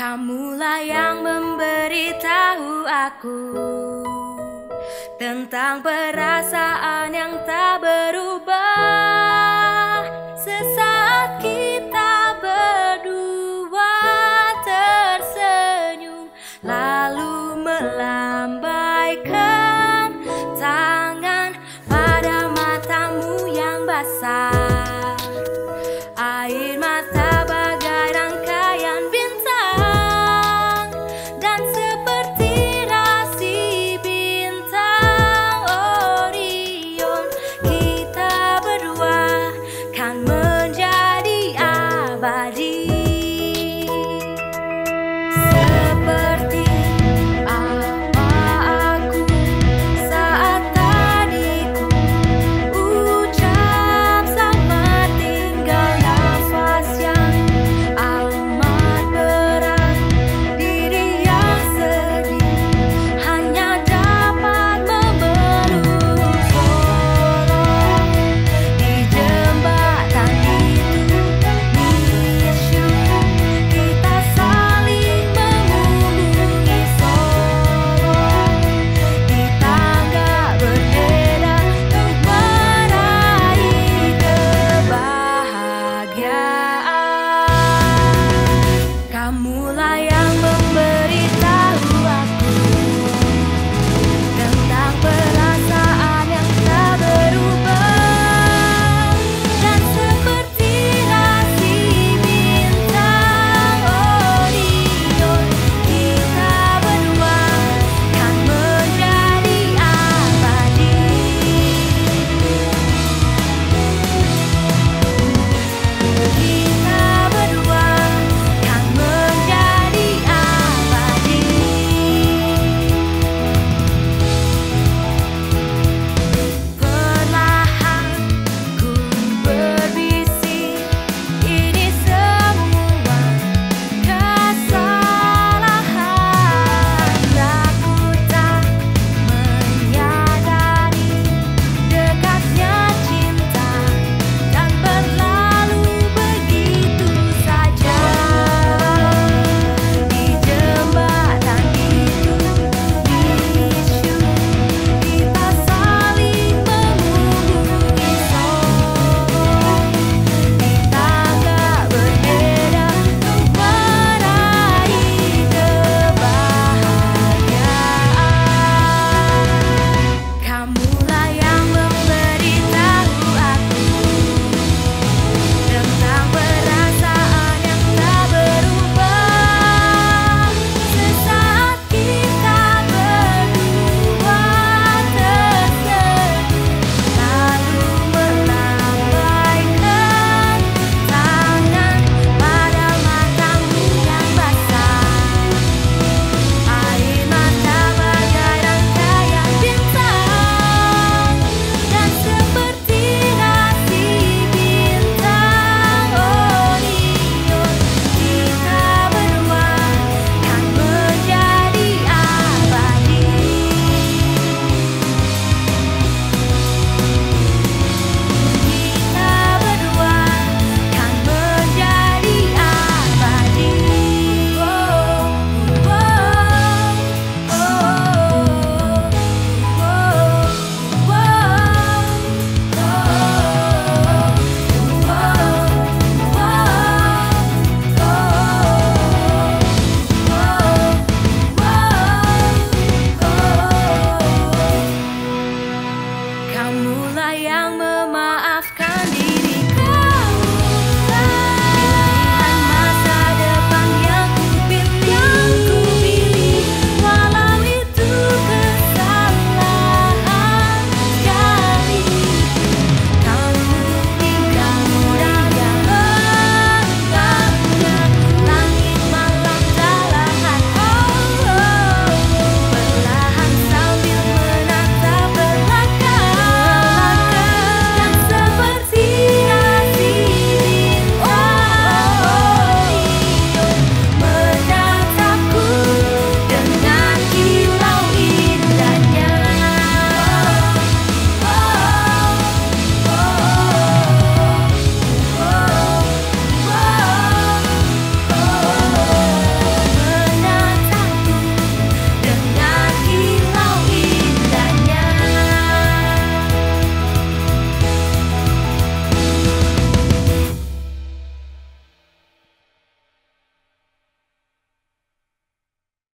Kamulah yang memberitahu aku tentang perasaan yang tak berubah. Sesaat kita berdua tersenyum, lalu melambaikan.